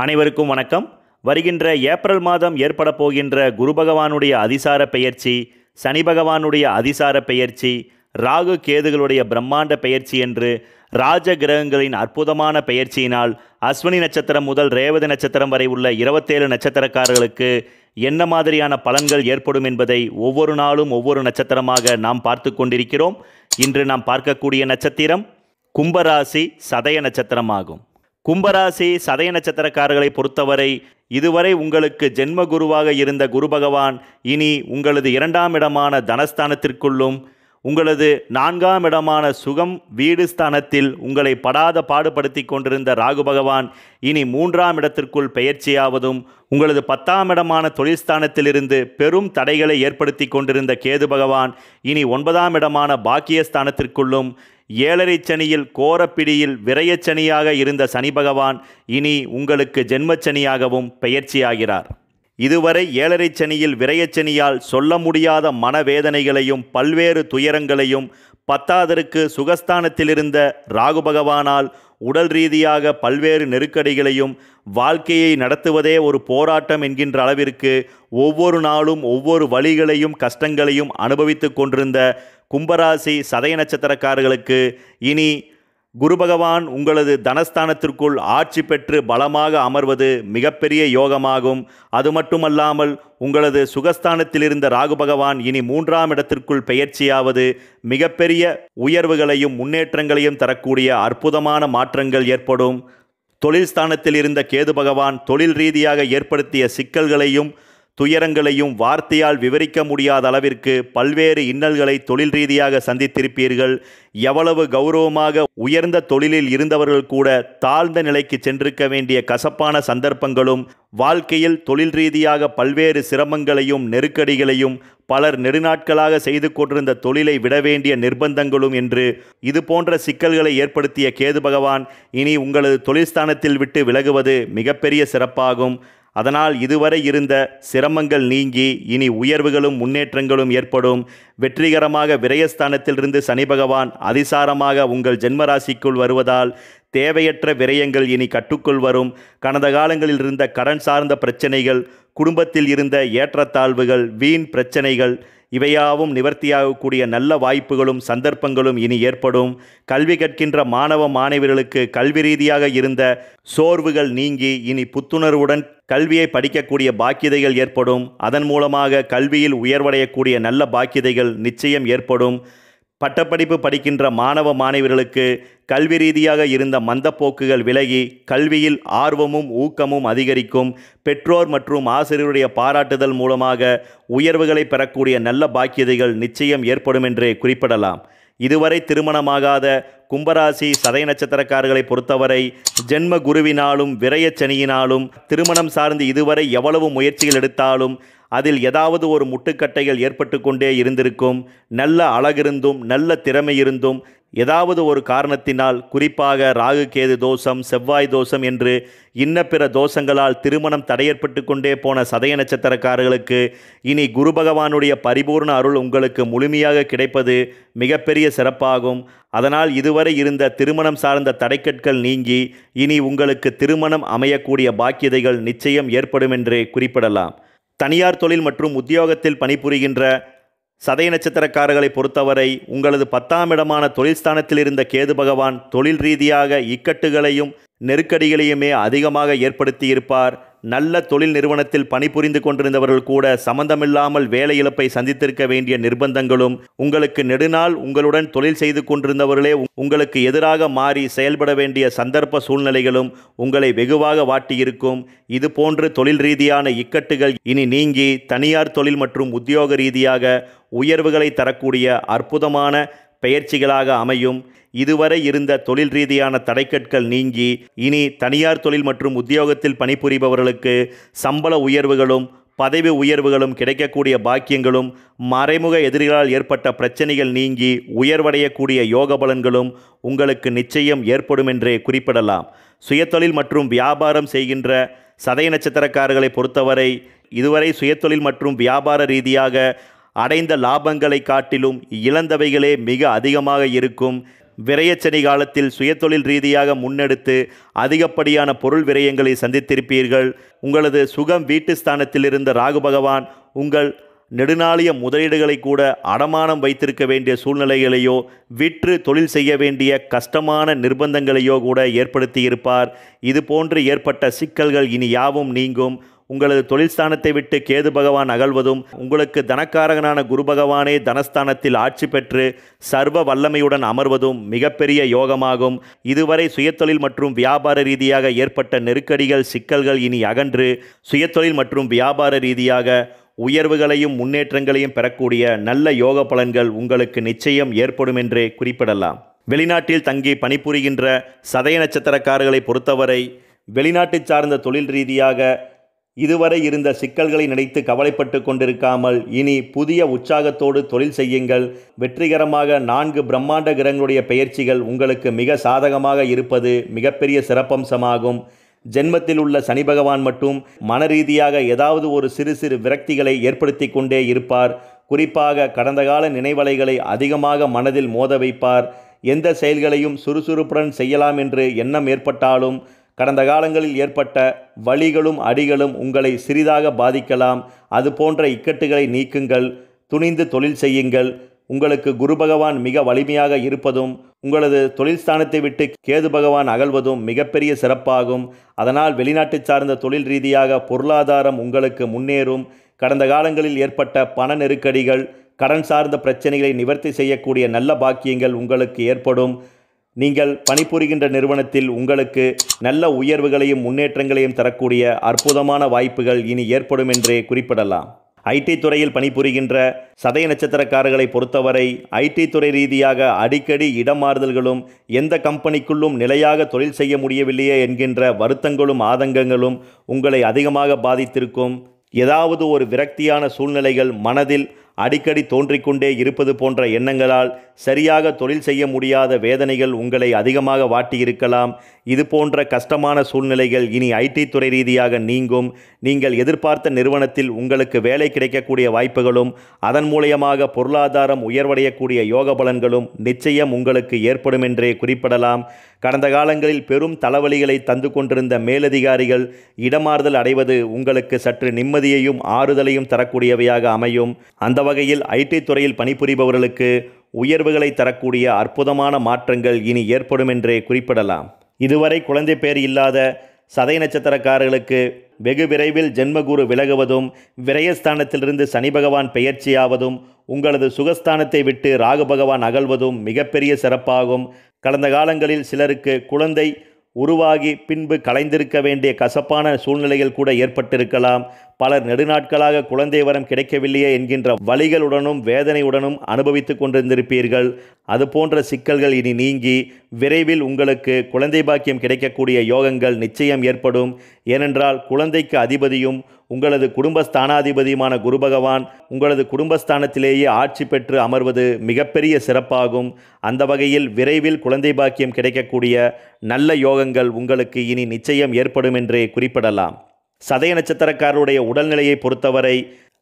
அனைவருக்கும் வணக்கம். வருகின்ற ஏப்ரல் மாதம் ஏற்பட போகின்ற குரு பகவானுடைய அதிசார பெயர்ச்சி சனி பகவானுடைய அதிசார பெயர்ச்சி ராகு கேதுகளுடைய பிரம்மாண்ட பெயர்ச்சி என்று ராஜ கிரகங்களின் அற்புதமான பெயர்ச்சியினால் அஸ்வினி நட்சத்திரம் முதல் ரேவதி நட்சத்திரம் வரை உள்ள இருபத்தேழு நட்சத்திரக்காரர்களுக்கு என்ன மாதிரியான பலன்கள் ஏற்படும் என்பதை ஒவ்வொரு நாளும் ஒவ்வொரு நட்சத்திரமாக நாம் பார்த்து கொண்டிருக்கிறோம். இன்று நாம் பார்க்கக்கூடிய நட்சத்திரம் கும்பராசி சதய நட்சத்திரமாகும். கும்பராசி சதய நட்சத்திரக்காரர்களை பொறுத்தவரை இதுவரை உங்களுக்கு ஜென்ம குருவாக இருந்த குரு பகவான் இனி உங்களது இரண்டாம் இடமான தனஸ்தானத்திற்குள்ளும் உங்களது நான்காம் இடமான சுகம் வீடு ஸ்தானத்தில் உங்களை படாத பாடுபடுத்தி கொண்டிருந்த ராகு பகவான் இனி மூன்றாம் இடத்திற்குள் பெயர்ச்சியாவதும் உங்களது பத்தாம் இடமான தொழில்ஸ்தானத்திலிருந்து பெரும் தடைகளை ஏற்படுத்தி கொண்டிருந்த கேது பகவான் இனி ஒன்பதாம் இடமான பாக்கியஸ்தானத்திற்குள்ளும் ஏழரை சனியில் கோரப்பிடியில் விரயச்சனியாக இருந்த சனி பகவான் இனி உங்களுக்கு ஜென்மச்சனியாகவும் பெயர்ச்சியாகிறார். இதுவரை ஏழரை சனியில் விரயச்சனியால் சொல்ல முடியாத மனவேதனைகளையும் பல்வேறு துயரங்களையும் பத்தாதருக்கு சுகஸ்தானத்திலிருந்த ராகு பகவானால் உடல் ரீதியாக பல்வேறு நெருக்கடிகளையும் வாழ்க்கையை நடத்துவதே ஒரு போராட்டம் என்கின்ற அளவிற்கு ஒவ்வொரு நாளும் ஒவ்வொரு வழிகளையும் கஷ்டங்களையும் அனுபவித்து கொண்டிருந்த கும்பராசி சதய நட்சத்திரக்காரர்களுக்கு இனி குரு பகவான் உங்களது தனஸ்தானத்திற்குள் ஆட்சி பெற்று பலமாக அமர்வது மிகப்பெரிய யோகமாகும். அது மட்டுமல்லாமல் உங்களது சுகஸ்தானத்தில் இருந்த ராகு பகவான் இனி மூன்றாம் இடத்திற்குள் பெயர்ச்சியாவது மிகப்பெரிய உயர்வுகளையும் முன்னேற்றங்களையும் தரக்கூடிய அற்புதமான மாற்றங்கள் ஏற்படும். தொழில் ஸ்தானத்தில் இருந்த கேது பகவான் தொழில் ரீதியாக ஏற்படுத்திய சிக்கல்களையும் துயரங்களையும் வார்த்தையால் விவரிக்க முடியாத அளவிற்கு பல்வேறு இன்னல்களை தொழில் ரீதியாக சந்தித்திருப்பீர்கள். எவ்வளவு கௌரவமாக உயர்ந்த தொழிலில் இருந்தவர்கள் கூட தாழ்ந்த நிலைக்கு சென்றிருக்க வேண்டிய கசப்பான சந்தர்ப்பங்களும் வாழ்க்கையில் தொழில் ரீதியாக பல்வேறு சிரமங்களையும் நெருக்கடிகளையும் பலர் நெடுநாட்களாக செய்து கொண்டிருந்த தொழிலை விட வேண்டிய நிர்பந்தங்களும் என்று இது போன்ற சிக்கல்களை ஏற்படுத்திய கேது பகவான் இனி உங்களது தொழில் ஸ்தானத்தில் விட்டு விலகுவது மிகப்பெரிய சிறப்பாகும். அதனால் இதுவரை இருந்த சிரமங்கள் நீங்கி இனி உயர்வுகளும் முன்னேற்றங்களும் ஏற்படும். வெற்றிகரமாக விரயஸ்தானத்திலிருந்து சனி பகவான் அதிசாரமாக உங்கள் ஜென்மராசிக்குள் வருவதால் தேவையற்ற விரயங்கள் இனி கட்டுக்குள் வரும். கடந்த காலங்களில் இருந்த கடன் சார்ந்த பிரச்சனைகள் குடும்பத்தில் இருந்த ஏற்றத்தாழ்வுகள் வீண் பிரச்சனைகள் இவையாவும் நிவர்த்தியாகக்கூடிய நல்ல வாய்ப்புகளும் சந்தர்ப்பங்களும் இனி ஏற்படும். கல்வி கற்கின்ற மாணவ மாணவியர்களுக்கு கல்வி ரீதியாக இருந்த சோர்வுகள் நீங்கி இனி புத்துணர்வுடன் கல்வியை படிக்கக்கூடிய பாக்கியதைகள் ஏற்படும். அதன் மூலமாக கல்வியில் உயர்வடையக்கூடிய நல்ல பாக்கியதைகள் நிச்சயம் ஏற்படும். பட்டப்படிப்பு படிக்கின்ற மாணவ மாணவியர்களுக்கு கல்வி ரீதியாக இருந்த மந்தப்போக்குகள் விலகி கல்வியில் ஆர்வமும் ஊக்கமும் அதிகரிக்கும். பெற்றோர் மற்றும் ஆசிரியருடைய பாராட்டுதல் மூலமாக உயர்வுகளை பெறக்கூடிய நல்ல பாக்கியதைகள் நிச்சயம் ஏற்படும் என்றே குறிப்பிடலாம். இதுவரை திருமணமாகாத கும்பராசி சதய நட்சத்திரக்காரர்களை பொறுத்தவரை ஜென்ம குருவினாலும் விரயச்சனியினாலும் திருமணம் சார்ந்து இதுவரை எவ்வளவு முயற்சிகள் எடுத்தாலும் அதில் ஏதாவது ஒரு முட்டுக்கட்டைகள் ஏற்பட்டு கொண்டே இருந்திருக்கும். நல்ல அழகிருந்தும் நல்ல திறமை இருந்தும் ஏதாவது ஒரு காரணத்தினால் குறிப்பாக ராகு கேது தோஷம் செவ்வாய் தோஷம் என்று இன்ன பிற தோஷங்களால் திருமணம் தடையற்பட்டு கொண்டே போன சதய நட்சத்திரக்காரர்களுக்கு இனி குரு பகவானுடைய பரிபூர்ண அருள் உங்களுக்கு முழுமையாக கிடைப்பது மிகப்பெரிய சிறப்பாகும். அதனால் இதுவரை இருந்த திருமணம் சார்ந்த தடைக்கற்கள் நீங்கி இனி உங்களுக்கு திருமணம் அமையக்கூடிய பாக்கியதைகள் நிச்சயம் ஏற்படும் என்று குறிப்பிடலாம். தனியார் தொழில் மற்றும் உத்தியோகத்தில் பணிபுரிகின்ற சதய நட்சத்திரக்காரர்களை பொறுத்தவரை உங்களது பத்தாம் இடமான தொழில் ஸ்தானத்தில் இருந்த கேது பகவான் தொழில் ரீதியாக இக்கட்டுகளையும் நெருக்கடிகளையுமே அதிகமாக ஏற்படுத்தியிருப்பார். நல்ல தொழில் நிறுவனத்தில் பணிபுரிந்து கொண்டிருந்தவர்கள் கூட சம்பந்தமில்லாமல் வேலை இழப்பை சந்தித்திருக்க வேண்டிய நிர்பந்தங்களும் உங்களுக்கு நெடுநாள் உங்களுடன் தொழில் செய்து கொண்டிருந்தவர்களே உங்களுக்கு எதிராக மாறி செயல்பட வேண்டிய சந்தர்ப்ப சூழ்நிலைகளும் உங்களை வெகுவாக வாட்டியிருக்கும். இது போன்று தொழில் ரீதியான இக்கட்டுகள் இனி நீங்கி தனியார் தொழில் மற்றும் உத்தியோக ரீதியாக உயர்வுகளை தரக்கூடிய அற்புதமான பெயர்ச்சிகளாக அமையும். இதுவரை இருந்த தொழில் ரீதியான தடைக்கற்கள் நீங்கி இனி தனியார் தொழில் மற்றும் உத்தியோகத்தில் பணிபுரிபவர்களுக்கு சம்பள உயர்வுகளும் பதவி உயர்வுகளும் கிடைக்கக்கூடிய பாக்கியங்களும் மறைமுக எதிரிகளால் ஏற்பட்ட பிரச்சனைகள் நீங்கி உயர்வடையக்கூடிய யோக பலன்களும் உங்களுக்கு நிச்சயம் ஏற்படும் என்றே குறிப்பிடலாம். சுயத்தொழில் மற்றும் வியாபாரம் செய்கின்ற சதய நட்சத்திரக்காரர்களை பொறுத்தவரை இதுவரை சுயத்தொழில் மற்றும் வியாபார ரீதியாக அடைந்த லாபங்களை காட்டிலும் இழந்தவைகளே மிக அதிகமாக இருக்கும். விரயச்சனி காலத்தில் சுயதொழில் ரீதியாக முன்னெடுத்து அதிகப்படியான பொருள் விரயங்களை சந்தித்திருப்பீர்கள். உங்களது சுகம் வீட்டு ஸ்தானத்தில் இருந்த ராகு பகவான் உங்கள் நெடுநாளிய முதலீடுகளை கூட அடமானம் வைத்திருக்க வேண்டிய சூழ்நிலைகளையோ விற்று தொழில் செய்ய வேண்டிய கஷ்டமான நிர்பந்தங்களையோ கூட ஏற்படுத்தியிருப்பார். இது போன்று ஏற்பட்ட சிக்கல்கள் இனி யாவும் நீங்கும். உங்களது தொழில் ஸ்தானத்தை விட்டு கேது பகவான் அகழ்வதும் உங்களுக்கு தனக்காரகனான குரு பகவானே தனஸ்தானத்தில் ஆட்சி பெற்று சர்வ வல்லமையுடன் அமர்வதும் மிகப்பெரிய யோகமாகும். இதுவரை சுயத்தொழில் மற்றும் வியாபார ரீதியாக ஏற்பட்ட நெருக்கடிகள் சிக்கல்கள் இனி அகன்று சுயத்தொழில் மற்றும் வியாபார ரீதியாக உயர்வுகளையும் முன்னேற்றங்களையும் பெறக்கூடிய நல்ல யோக பலன்கள் உங்களுக்கு நிச்சயம் ஏற்படும் என்றே குறிப்பிடலாம். வெளிநாட்டில் தங்கி பணிபுரிகின்ற சதய நட்சத்திரக்காரர்களை பொறுத்தவரை வெளிநாட்டு சார்ந்த தொழில் ரீதியாக இதுவரை இருந்த சிக்கல்களை நினைத்து கவலைப்பட்டு கொண்டிருக்காமல் இனி புதிய உற்சாகத்தோடு தொழில் செய்யுங்கள். வெற்றிகரமாக நான்கு பிரம்மாண்ட கிரகங்களுடைய பெயர்ச்சிகள் உங்களுக்கு மிக சாதகமாக இருப்பது மிகப்பெரிய சிறப்பம்சமாகும். ஜென்மத்தில் உள்ள சனி பகவான் மட்டும் மனரீதியாக ஏதாவது ஒரு சிறு சிறு விரக்திகளை ஏற்படுத்தி கொண்டே இருப்பார். குறிப்பாக கடந்த கால நினைவலைகளை அதிகமாக மனதில் மோத வைப்பார். எந்த செயல்களையும் சுறுசுறுப்புடன் செய்யலாம் என்று எண்ணம் ஏற்பட்டாலும் கடந்த காலங்களில் ஏற்பட்ட வழிகளும் அடிகளும் உங்களை சிறிதாக பாதிக்கலாம். அது போன்ற இக்கட்டுகளை நீக்குங்கள். துணிந்து தொழில் செய்யுங்கள். உங்களுக்கு குரு பகவான் மிக வலிமையாக இருப்பதும் உங்களது தொழில் ஸ்தானத்தை விட்டு கேது பகவான் அகழ்வதும் மிகப்பெரிய சிறப்பாகும். அதனால் வெளிநாட்டு சார்ந்த தொழில் ரீதியாக பொருளாதாரம் உங்களுக்கு முன்னேறும். கடந்த காலங்களில் ஏற்பட்ட பண நெருக்கடிகள் கடன் சார்ந்த பிரச்சனைகளை நிவர்த்தி செய்யக்கூடிய நல்ல பாக்கியங்கள் உங்களுக்கு ஏற்படும். நீங்கள் பணிபுரிகின்ற நிறுவனத்தில் உங்களுக்கு நல்ல உயர்வுகளையும் முன்னேற்றங்களையும் தரக்கூடிய அற்புதமான வாய்ப்புகள் இனி ஏற்படும் என்றே குறிப்பிடலாம். ஐடி துறையில் பணிபுரிகின்ற சதய நட்சத்திரக்காரர்களை பொறுத்தவரை ஐடி துறை ரீதியாக அடிக்கடி இடமாறுதல்களும் எந்த கம்பெனிக்குள்ளும் நிலையாக தொழில் செய்ய முடியவில்லையே என்கின்ற வருத்தங்களும் ஆதங்கங்களும் உங்களை அதிகமாக பாதித்திருக்கும். ஏதாவது ஒரு விரக்தியான சூழ்நிலைகள் மனதில் அடிக்கடி தோன்றிக்கொண்டே இருப்பது போன்ற எண்ணங்களால் சரியாக தொழில் செய்ய முடியாத வேதனைகள் உங்களை அதிகமாக வாட்டியிருக்கலாம். இது போன்ற கஷ்டமான சூழ்நிலைகள் இனி ஐடி துறை ரீதியாக நீங்கும். நீங்கள் எதிர்பார்த்த நிறுவனத்தில் உங்களுக்கு வேலை கிடைக்கக்கூடிய வாய்ப்புகளும் அதன் மூலியமாக பொருளாதாரம் உயர்வடையக்கூடிய யோக பலன்களும் நிச்சயம் உங்களுக்கு ஏற்படும் என்றே குறிப்பிடலாம். கடந்த காலங்களில் பெரும் தலைவலிகளை தந்து கொண்டிருந்த மேலதிகாரிகள் இடமாறுதல் அடைவது உங்களுக்கு சற்று நிம்மதியையும் ஆறுதலையும் தரக்கூடியவையாக அமையும். அந்த வகையில் ஐடி துறையில் பணிபுரிபவர்களுக்கு உயர்வுகளை தரக்கூடிய அற்புதமான மாற்றங்கள் இனி ஏற்படும் என்றே குறிப்பிடலாம். இதுவரை குழந்தை பேர் இல்லாத சதய நட்சத்திரக்காரர்களுக்கு வெகு விரைவில் ஜென்மகுரு விலகுவதும் விரயஸ்தானத்திலிருந்து சனி பகவான் பெயர்ச்சியாவதும் உங்களது சுகஸ்தானத்தை விட்டு ராகு பகவான் அகழ்வதும் மிகப்பெரிய சிறப்பாகும். கடந்த காலங்களில் சிலருக்கு குழந்தை உருவாகி பின்பு கலைந்திருக்க வேண்டிய கசப்பான சூழ்நிலைகள் கூட ஏற்பட்டிருக்கலாம். பலர் நெடுநாட்களாக குழந்தை வரம் கிடைக்கவில்லையே என்கின்ற வழிகளுடனும் வேதனையுடனும் அனுபவித்து கொண்டிருந்திருப்பீர்கள். அது போன்ற சிக்கல்கள் இனி நீங்கி விரைவில் உங்களுக்கு குழந்தை பாக்கியம் கிடைக்கக்கூடிய யோகங்கள் நிச்சயம் ஏற்படும். ஏனென்றால் குழந்தைக்கு அதிபதியும் உங்களது குடும்பஸ்தானாதிபதியுமான குரு பகவான் உங்களது குடும்பஸ்தானத்திலேயே ஆட்சி பெற்று அமர்வது மிகப்பெரிய சிறப்பாகும். அந்த வகையில் விரைவில் குழந்தை பாக்கியம் கிடைக்கக்கூடிய நல்ல யோகங்கள் உங்களுக்கு இனி நிச்சயம் ஏற்படும் என்றே குறிப்பிடலாம். சதய நட்சத்திரக்காரருடைய உடல்நிலையை பொறுத்தவரை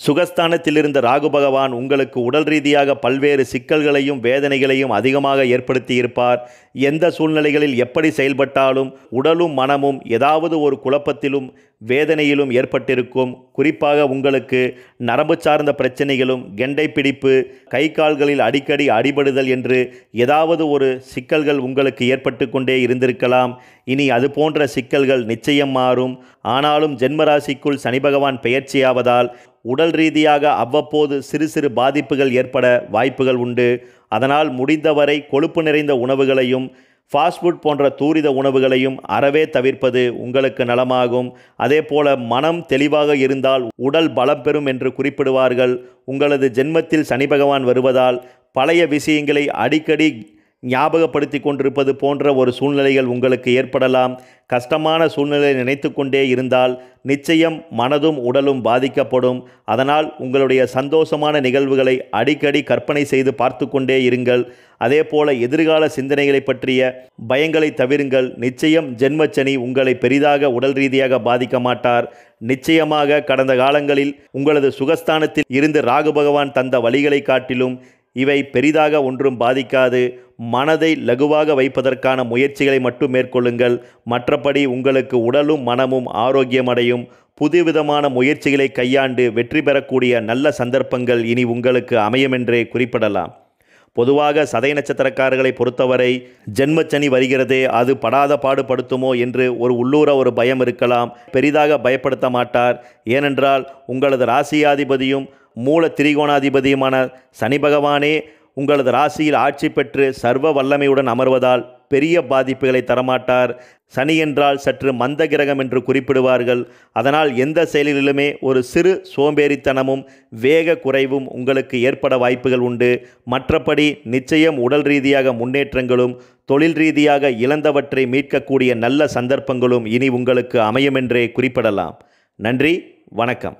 சுகஸ்தானத்திலிருந்த ராகு பகவான் உங்களுக்கு உடல் ரீதியாக பல்வேறு சிக்கல்களையும் வேதனைகளையும் அதிகமாக ஏற்படுத்தி இருப்பார் எந்த சூழ்நிலைகளில் எப்படி செயல்பட்டாலும் உடலும் மனமும் ஏதாவது ஒரு குழப்பத்திலும் வேதனையிலும் ஏற்பட்டிருக்கும். குறிப்பாக உங்களுக்கு நரம்பு சார்ந்த பிரச்சனைகளும் கெண்டை பிடிப்பு கை கால்களில் அடிக்கடி அடிபடுதல் என்று ஏதாவது ஒரு சிக்கல்கள் உங்களுக்கு ஏற்பட்டு கொண்டே இருந்திருக்கலாம். இனி அது போன்ற சிக்கல்கள் நிச்சயம் மாறும். ஆனாலும் ஜென்மராசிக்குள் சனி பகவான் பெயர்ச்சியாவதால் உடல் ரீதியாக அவ்வப்போது சிறு சிறு பாதிப்புகள் ஏற்பட வாய்ப்புகள் உண்டு. அதனால் முடிந்தவரை கொழுப்பு நிறைந்த உணவுகளையும் ஃபாஸ்ட் ஃபுட் போன்ற தூரித உணவுகளையும் அறவே தவிர்ப்பது உங்களுக்கு நலமாகும். அதே போல மனம் தெளிவாக இருந்தால் உடல் பலம் பெறும் என்று குறிப்பிடுவார்கள். உங்களது ஜென்மத்தில் சனி பகவான் வருவதால் பழைய விஷயங்களை அடிக்கடி ஞாபகப்படுத்தி கொண்டிருப்பது போன்ற ஒரு சூழ்நிலைகள் உங்களுக்கு ஏற்படலாம். கஷ்டமான சூழ்நிலை நினைத்து கொண்டே இருந்தால் நிச்சயம் மனதும் உடலும் பாதிக்கப்படும். அதனால் உங்களுடைய சந்தோஷமான நிகழ்வுகளை அடிக்கடி கற்பனை செய்து பார்த்து கொண்டே இருங்கள். அதே போல எதிர்கால சிந்தனைகளை பற்றிய பயங்களை தவிருங்கள். நிச்சயம் ஜென்மச்சனி உங்களை பெரிதாக உடல் ரீதியாக பாதிக்க மாட்டார். நிச்சயமாக கடந்த காலங்களில் உங்களது சுகஸ்தானத்தில் இருந்து ராகு பகவான் தந்த வழிகளை காட்டிலும் இவை பெரிதாக ஒன்றும் பாதிக்காது. மனதை லகுவாக வைப்பதற்கான முயற்சிகளை மட்டும் மேற்கொள்ளுங்கள். மற்றபடி உங்களுக்கு உடலும் மனமும் ஆரோக்கியமடையும். புதுவிதமான முயற்சிகளை கையாண்டு வெற்றி பெறக்கூடிய நல்ல சந்தர்ப்பங்கள் இனி உங்களுக்கு அமையுமென்றே குறிப்பிடலாம். பொதுவாக சதய நட்சத்திரக்காரர்களை பொறுத்தவரை ஜென்மச்சனி வருகிறதே அது படாத பாடுபடுத்துமோ என்று ஒரு உள்ளூர ஒரு பயம் இருக்கலாம். பெரிதாக பயப்படுத்த மாட்டார். ஏனென்றால் உங்களது ராசியாதிபதியும் மூல திரிகோணாதிபதியுமான சனி பகவானே உங்களது ராசியில் ஆட்சி பெற்று சர்வ வல்லமையுடன் அமர்வதால் பெரிய பாதிப்புகளை தரமாட்டார். சனி என்றால் சற்று மந்த கிரகம் என்று குறிப்பிடுவார்கள். அதனால் எந்த செயலிலுமே ஒரு சிறு சோம்பேறித்தனமும் வேக குறைவும் உங்களுக்கு ஏற்பட வாய்ப்புகள் உண்டு. மற்றபடி நிச்சயம் உடல் ரீதியாக முன்னேற்றங்களும் தொழில் ரீதியாக இழந்தவற்றை மீட்கக்கூடிய நல்ல சந்தர்ப்பங்களும் இனி உங்களுக்கு அமையுமென்றே குறிப்பிடலாம். நன்றி வணக்கம்.